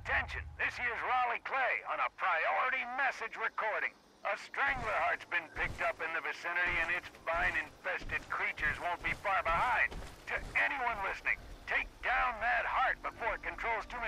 Attention, this here's Raleigh Clay on a priority message recording. A strangler heart's been picked up in the vicinity and its vine-infested creatures won't be far behind. To anyone listening, take down that heart before it controls too